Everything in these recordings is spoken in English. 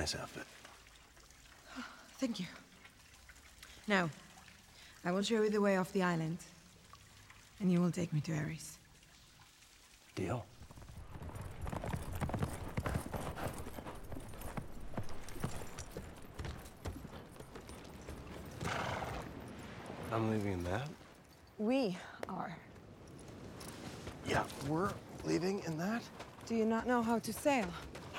Nice outfit. Thank you. Now, I will show you the way off the island. And you will take me to Ares. Deal? I'm leaving in that? We are. Yeah, we're leaving in that? Do you not know how to sail?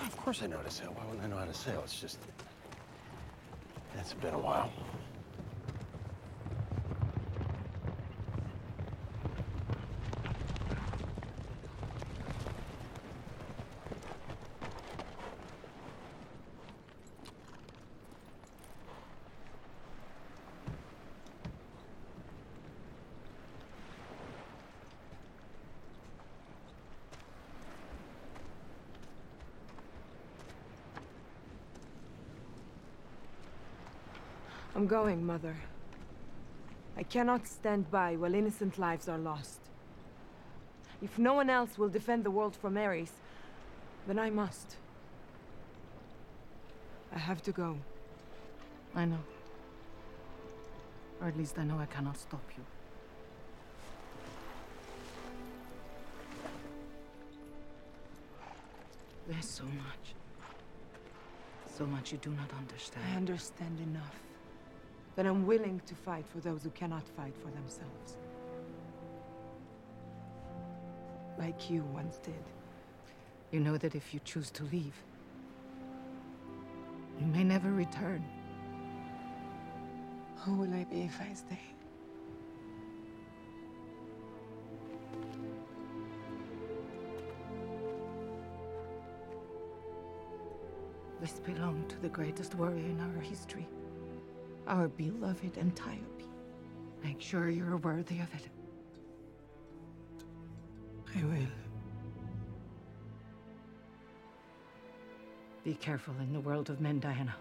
Of course I know how to sail. Why wouldn't I know how to sail? It's just... It's been a while. I'm going, Mother. I cannot stand by while innocent lives are lost. If no one else will defend the world from Ares, then I must. I have to go. I know. Or at least I know I cannot stop you. There's so much. So much you do not understand. I understand enough. That I'm willing to fight for those who cannot fight for themselves. Like you once did. You know that if you choose to leave, you may never return. Who will I be if I stay? This belonged to the greatest warrior in our history. Our beloved Antiope. Make sure you're worthy of it. I will. Be careful in the world of men, Diana.